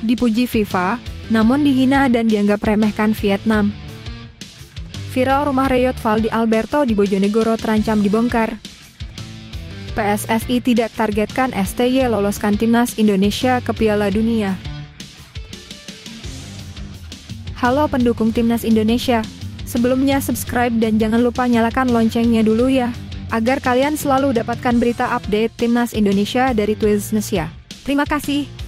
Dipuji FIFA, namun dihina dan dianggap remehkan Vietnam. Viral rumah Reyot Valdi Alberto di Bojonegoro terancam dibongkar. PSSI tidak targetkan STY loloskan timnas Indonesia ke Piala Dunia. Halo pendukung timnas Indonesia, sebelumnya subscribe dan jangan lupa nyalakan loncengnya dulu ya, agar kalian selalu dapatkan berita update timnas Indonesia dari Twiznesia. Terima kasih.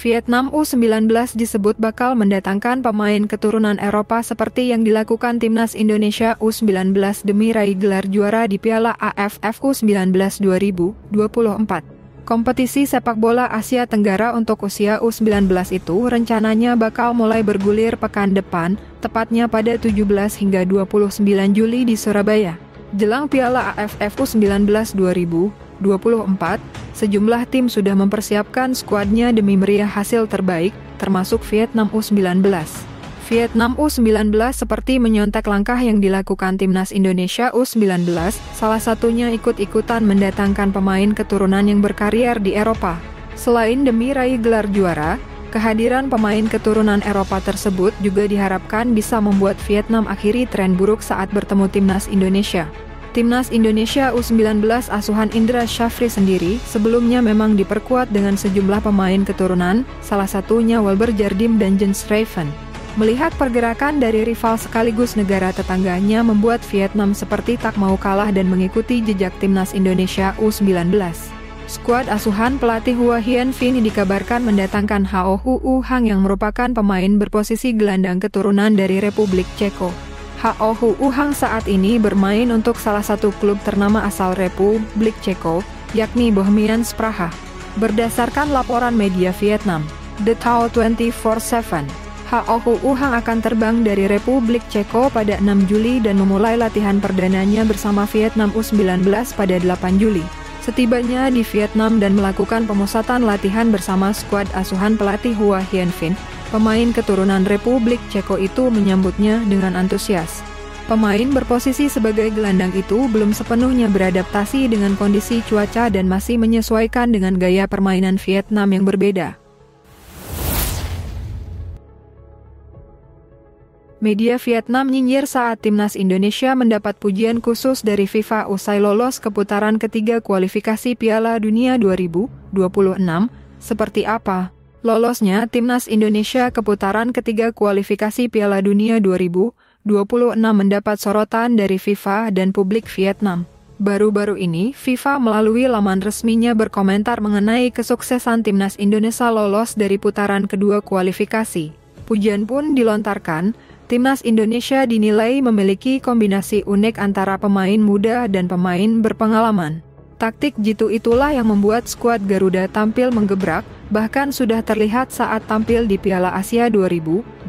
Vietnam U19 disebut bakal mendatangkan pemain keturunan Eropa seperti yang dilakukan timnas Indonesia U19 demi raih gelar juara di Piala AFF U19 2024. Kompetisi sepak bola Asia Tenggara untuk usia U19 itu rencananya bakal mulai bergulir pekan depan, tepatnya pada 17 hingga 29 Juli di Surabaya. Jelang Piala AFF U19 2024, 24, sejumlah tim sudah mempersiapkan skuadnya demi meriah hasil terbaik, termasuk Vietnam U19. Vietnam U19 seperti menyontek langkah yang dilakukan timnas Indonesia U19, salah satunya ikut-ikutan mendatangkan pemain keturunan yang berkarier di Eropa. Selain demi raih gelar juara, kehadiran pemain keturunan Eropa tersebut juga diharapkan bisa membuat Vietnam akhiri tren buruk saat bertemu timnas Indonesia. Timnas Indonesia U19 asuhan Indra Syafri sendiri sebelumnya memang diperkuat dengan sejumlah pemain keturunan, salah satunya Wilber Jardim dan Jens Raven. Melihat pergerakan dari rival sekaligus negara tetangganya membuat Vietnam seperti tak mau kalah dan mengikuti jejak timnas Indonesia U19. Skuad asuhan pelatih Hua Hien Fin dikabarkan mendatangkan Hao Hu Hang yang merupakan pemain berposisi gelandang keturunan dari Republik Ceko. Ho Hu Uhang saat ini bermain untuk salah satu klub ternama asal Republik Ceko, yakni Bohemian Praha. Berdasarkan laporan media Vietnam, The Tao 24/7, Ho Hu Uhang akan terbang dari Republik Ceko pada 6 Juli dan memulai latihan perdananya bersama Vietnam U19 pada 8 Juli. Setibanya di Vietnam dan melakukan pemusatan latihan bersama skuad asuhan pelatih Hua Hien Phin, Pemain keturunan Republik Ceko itu menyambutnya dengan antusias. Pemain berposisi sebagai gelandang itu belum sepenuhnya beradaptasi dengan kondisi cuaca dan masih menyesuaikan dengan gaya permainan Vietnam yang berbeda. Media Vietnam nyinyir saat timnas Indonesia mendapat pujian khusus dari FIFA usai lolos ke putaran ketiga kualifikasi Piala Dunia 2026. Seperti apa? Lolosnya timnas Indonesia ke putaran ketiga kualifikasi Piala Dunia 2026 mendapat sorotan dari FIFA dan publik Vietnam. Baru-baru ini, FIFA melalui laman resminya berkomentar mengenai kesuksesan timnas Indonesia lolos dari putaran kedua kualifikasi. Pujian pun dilontarkan, timnas Indonesia dinilai memiliki kombinasi unik antara pemain muda dan pemain berpengalaman. Taktik jitu itulah yang membuat skuad Garuda tampil menggebrak, bahkan sudah terlihat saat tampil di Piala Asia 2023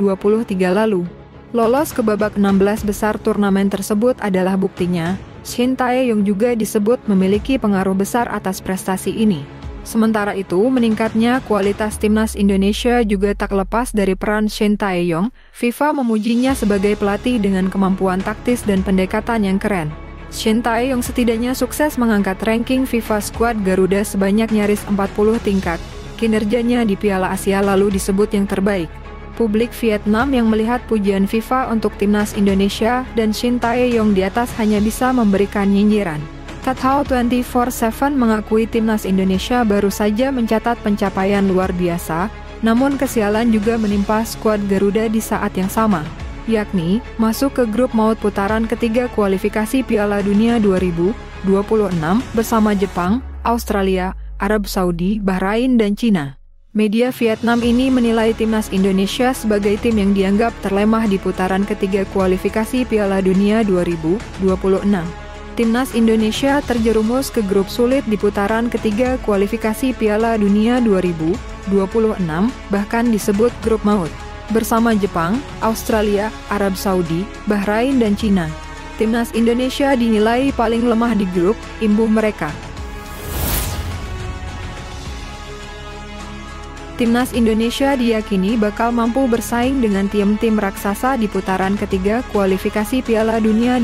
lalu. Lolos ke babak 16 besar turnamen tersebut adalah buktinya, Shin Tae-yong juga disebut memiliki pengaruh besar atas prestasi ini. Sementara itu, meningkatnya kualitas timnas Indonesia juga tak lepas dari peran Shin Tae-yong. FIFA memujinya sebagai pelatih dengan kemampuan taktis dan pendekatan yang keren. Shin Tae-yong setidaknya sukses mengangkat ranking FIFA Squad Garuda sebanyak nyaris 40 tingkat. Kinerjanya di Piala Asia lalu disebut yang terbaik. Publik Vietnam yang melihat pujian FIFA untuk timnas Indonesia dan Shin Tae-yong di atas hanya bisa memberikan nyinyiran. Tathao 24/7 mengakui timnas Indonesia baru saja mencatat pencapaian luar biasa, namun kesialan juga menimpa skuad Garuda di saat yang sama yakni masuk ke grup maut putaran ketiga kualifikasi Piala Dunia 2026 bersama Jepang, Australia, Arab Saudi, Bahrain, dan Cina. Media Vietnam ini menilai timnas Indonesia sebagai tim yang dianggap terlemah di putaran ketiga kualifikasi Piala Dunia 2026. Timnas Indonesia terjerumus ke grup sulit di putaran ketiga kualifikasi Piala Dunia 2026, bahkan disebut grup maut bersama Jepang, Australia, Arab Saudi, Bahrain, dan Cina. Timnas Indonesia dinilai paling lemah di grup imbuh mereka. Timnas Indonesia diyakini bakal mampu bersaing dengan tim-tim raksasa di putaran ketiga kualifikasi Piala Dunia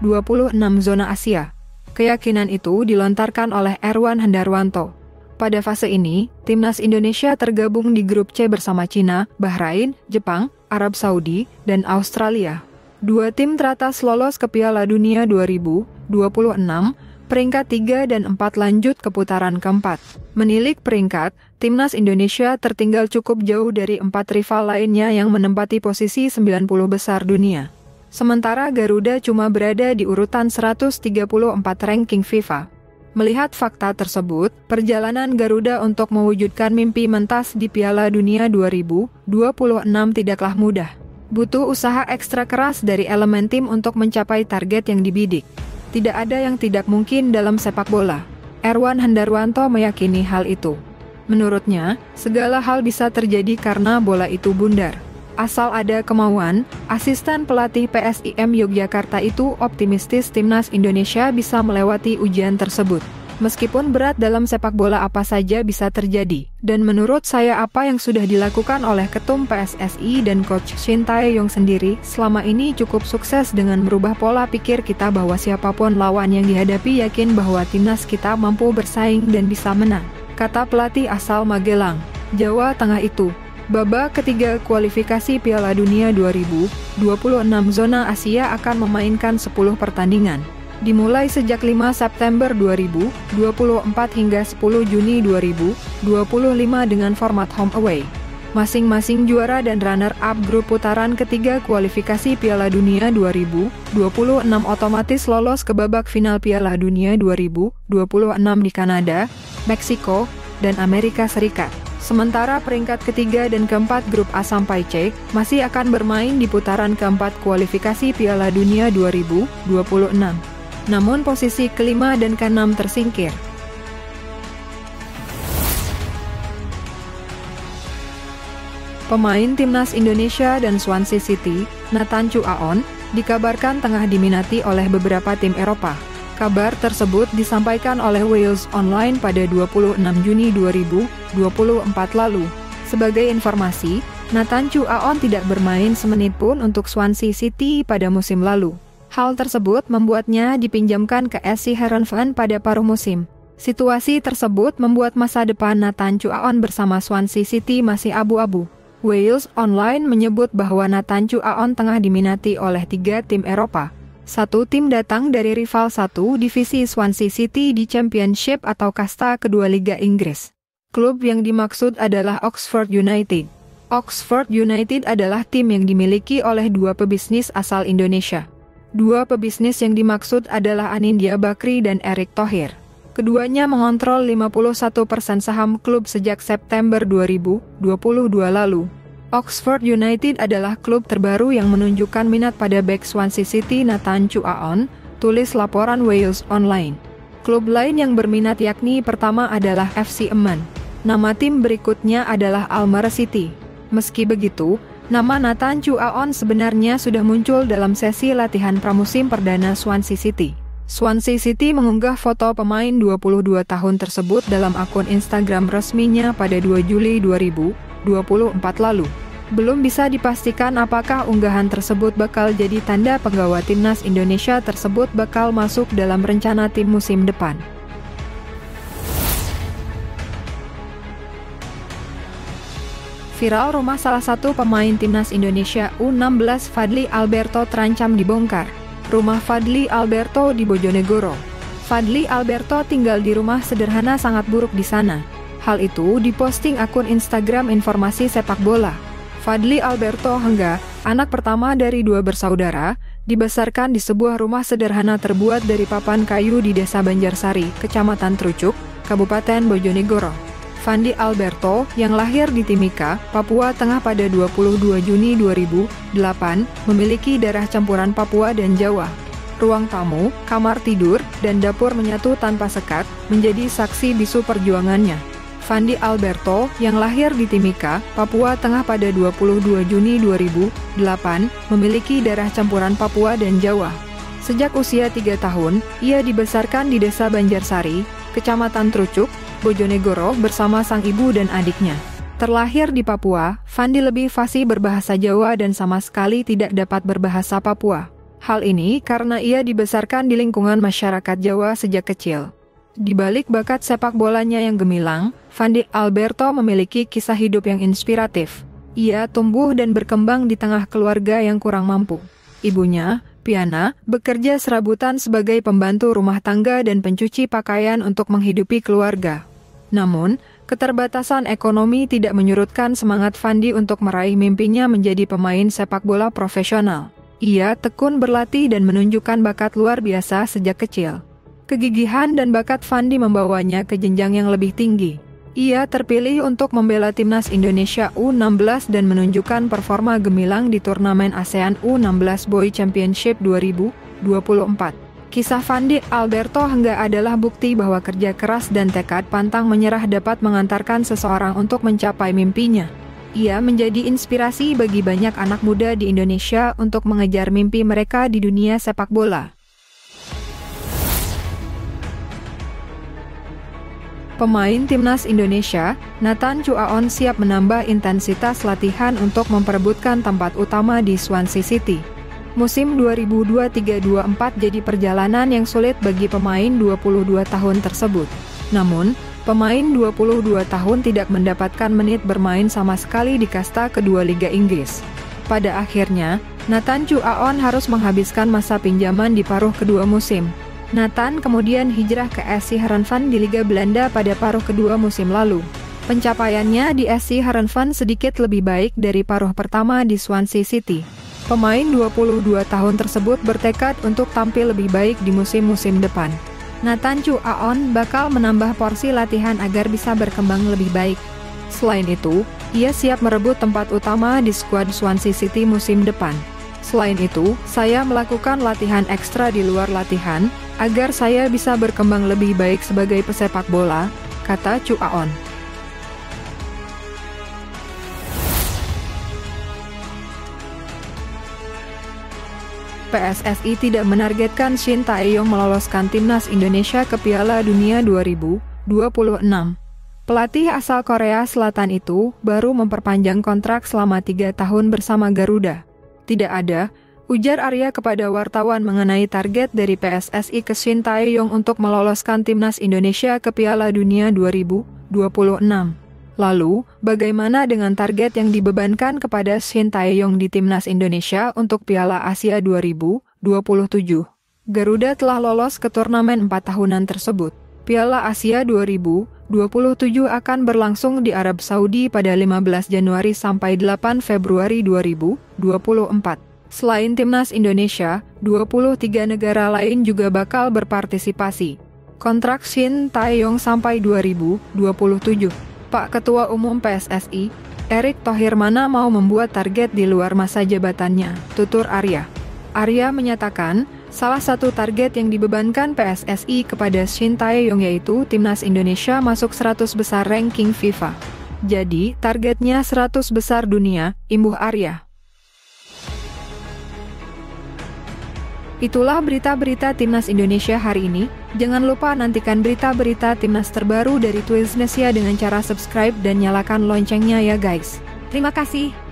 2026 zona Asia. Keyakinan itu dilontarkan oleh Erwan Hendarwanto. Pada fase ini, Timnas Indonesia tergabung di grup C bersama Cina, Bahrain, Jepang, Arab Saudi, dan Australia. Dua tim teratas lolos ke Piala Dunia 2026 peringkat 3 dan 4 lanjut ke putaran keempat. Menilik peringkat, timnas Indonesia tertinggal cukup jauh dari empat rival lainnya yang menempati posisi 90 besar dunia. Sementara Garuda cuma berada di urutan 134 ranking FIFA. Melihat fakta tersebut, perjalanan Garuda untuk mewujudkan mimpi mentas di Piala Dunia 2026 tidaklah mudah. Butuh usaha ekstra keras dari elemen tim untuk mencapai target yang dibidik. Tidak ada yang tidak mungkin dalam sepak bola. Erwan Hendarwanto meyakini hal itu. Menurutnya, segala hal bisa terjadi karena bola itu bundar. Asal ada kemauan, asisten pelatih PSIM Yogyakarta itu optimistis timnas Indonesia bisa melewati ujian tersebut. Meskipun berat dalam sepak bola apa saja bisa terjadi. Dan menurut saya apa yang sudah dilakukan oleh Ketum PSSI dan Coach Shin Tae-yong sendiri selama ini cukup sukses dengan merubah pola pikir kita bahwa siapa pun lawan yang dihadapi yakin bahwa timnas kita mampu bersaing dan bisa menang. Kata pelatih asal Magelang, Jawa Tengah itu. Babak ketiga kualifikasi Piala Dunia 2026 zona Asia akan memainkan 10 pertandingan dimulai sejak 5 September 2024 hingga 10 Juni 2025 dengan format home away. Masing-masing juara dan runner-up grup putaran ketiga kualifikasi Piala Dunia 2026 otomatis lolos ke babak final Piala Dunia 2026 di Kanada, Meksiko, dan Amerika Serikat. Sementara peringkat ketiga dan keempat grup A sampai C masih akan bermain di putaran keempat kualifikasi Piala Dunia 2026 namun posisi kelima dan keenam tersingkir. Pemain timnas Indonesia dan Swansea City, Nathan Chu Aon, dikabarkan tengah diminati oleh beberapa tim Eropa. Kabar tersebut disampaikan oleh Wales Online pada 26 Juni 2024 lalu. Sebagai informasi, Nathan Chu Aon tidak bermain semenit pun untuk Swansea City pada musim lalu. Hal tersebut membuatnya dipinjamkan ke SC Heerenveen pada paruh musim. Situasi tersebut membuat masa depan Nathan Chuaon bersama Swansea City masih abu-abu. Wales Online menyebut bahwa Nathan Chuaon tengah diminati oleh tiga tim Eropa. Satu tim datang dari rival satu divisi Swansea City di Championship atau kasta kedua Liga Inggris. Klub yang dimaksud adalah Oxford United. Oxford United adalah tim yang dimiliki oleh dua pebisnis asal Indonesia. Dua pebisnis yang dimaksud adalah Anindya Bakri dan Erick Thohir. Keduanya mengontrol 51% saham klub sejak September 2022 lalu. Oxford United adalah klub terbaru yang menunjukkan minat pada back Swansea City Nathan Chuaon, tulis laporan Wales Online. Klub lain yang berminat yakni pertama adalah FC Emmen. Nama tim berikutnya adalah Almere City. Meski begitu, Nama Nathan Chu Aon sebenarnya sudah muncul dalam sesi latihan pramusim perdana Swansea City. Swansea City mengunggah foto pemain 22 tahun tersebut dalam akun Instagram resminya pada 2 Juli 2024 lalu. Belum bisa dipastikan apakah unggahan tersebut bakal jadi tanda penggawa timnas Indonesia tersebut bakal masuk dalam rencana tim musim depan. Viral rumah salah satu pemain timnas Indonesia U16 Fadli Alberto terancam dibongkar. Rumah Fadli Alberto di Bojonegoro. Fadli Alberto tinggal di rumah sederhana sangat buruk di sana. Hal itu diposting akun Instagram informasi sepak bola. Fadli Alberto Hengga, anak pertama dari dua bersaudara, dibesarkan di sebuah rumah sederhana terbuat dari papan kayu di Desa Banjarsari, Kecamatan Trucuk, Kabupaten Bojonegoro. Fandi Alberto yang lahir di Timika, Papua Tengah pada 22 Juni 2008, memiliki darah campuran Papua dan Jawa. Ruang tamu, kamar tidur, dan dapur menyatu tanpa sekat menjadi saksi bisu perjuangannya. Fandi Alberto yang lahir di Timika, Papua Tengah pada 22 Juni 2008, memiliki darah campuran Papua dan Jawa. Sejak usia tiga tahun, ia dibesarkan di desa Banjarsari, Kecamatan Trucuk, Bojonegoro bersama sang ibu dan adiknya. Terlahir di Papua, Fandi lebih fasih berbahasa Jawa dan sama sekali tidak dapat berbahasa Papua. Hal ini karena ia dibesarkan di lingkungan masyarakat Jawa sejak kecil. Di balik bakat sepak bolanya yang gemilang, Fandi Alberto memiliki kisah hidup yang inspiratif. Ia tumbuh dan berkembang di tengah keluarga yang kurang mampu. Ibunya, Piana, bekerja serabutan sebagai pembantu rumah tangga dan pencuci pakaian untuk menghidupi keluarga. Namun, keterbatasan ekonomi tidak menyurutkan semangat Fandi untuk meraih mimpinya menjadi pemain sepak bola profesional. Ia tekun berlatih dan menunjukkan bakat luar biasa sejak kecil. Kegigihan dan bakat Fandi membawanya ke jenjang yang lebih tinggi. Ia terpilih untuk membela timnas Indonesia U16 dan menunjukkan performa gemilang di turnamen ASEAN U16 Boy Championship 2024. Kisah Fandi Alberto hingga adalah bukti bahwa kerja keras dan tekad pantang menyerah dapat mengantarkan seseorang untuk mencapai mimpinya. Ia menjadi inspirasi bagi banyak anak muda di Indonesia untuk mengejar mimpi mereka di dunia sepak bola. Pemain timnas Indonesia, Nathan Chuaon siap menambah intensitas latihan untuk memperebutkan tempat utama di Swansea City. Musim 2023-24 jadi perjalanan yang sulit bagi pemain 22 tahun tersebut. Namun, pemain 22 tahun tidak mendapatkan menit bermain sama sekali di kasta kedua Liga Inggris. Pada akhirnya, Nathan Chu Aon harus menghabiskan masa pinjaman di paruh kedua musim. Nathan kemudian hijrah ke SC Herenveen di Liga Belanda pada paruh kedua musim lalu. Pencapaiannya di SC Herenveen sedikit lebih baik dari paruh pertama di Swansea City. Pemain 22 tahun tersebut bertekad untuk tampil lebih baik di musim-musim depan. Nathan Chu Aon bakal menambah porsi latihan agar bisa berkembang lebih baik. Selain itu, ia siap merebut tempat utama di skuad Swansea City musim depan. Selain itu, saya melakukan latihan ekstra di luar latihan agar saya bisa berkembang lebih baik sebagai pesepak bola, kata Chu Aon. PSSI tidak menargetkan Shin Taeyong meloloskan timnas Indonesia ke Piala Dunia 2026. Pelatih asal Korea Selatan itu baru memperpanjang kontrak selama tiga tahun bersama Garuda. Tidak ada, ujar Arya kepada wartawan mengenai target dari PSSI ke Shin Taeyong untuk meloloskan timnas Indonesia ke Piala Dunia 2026. Lalu, bagaimana dengan target yang dibebankan kepada Shin Taeyong di timnas Indonesia untuk Piala Asia 2027? Garuda telah lolos ke turnamen 4 tahunan tersebut. Piala Asia 2027 akan berlangsung di Arab Saudi pada 15 Januari sampai 8 Februari 2024. Selain timnas Indonesia, 23 negara lain juga bakal berpartisipasi. Kontrak Shin Taeyong sampai 2027. Pak Ketua Umum PSSI, Erick Thohir mana mau membuat target di luar masa jabatannya, tutur Arya. Arya menyatakan, salah satu target yang dibebankan PSSI kepada Shin Tae-yong yaitu Timnas Indonesia masuk 100 besar ranking FIFA. Jadi, targetnya 100 besar dunia, imbuh Arya. Itulah berita-berita Timnas Indonesia hari ini. Jangan lupa nantikan berita-berita Timnas terbaru dari Twisnesia dengan cara subscribe dan nyalakan loncengnya ya guys. Terima kasih.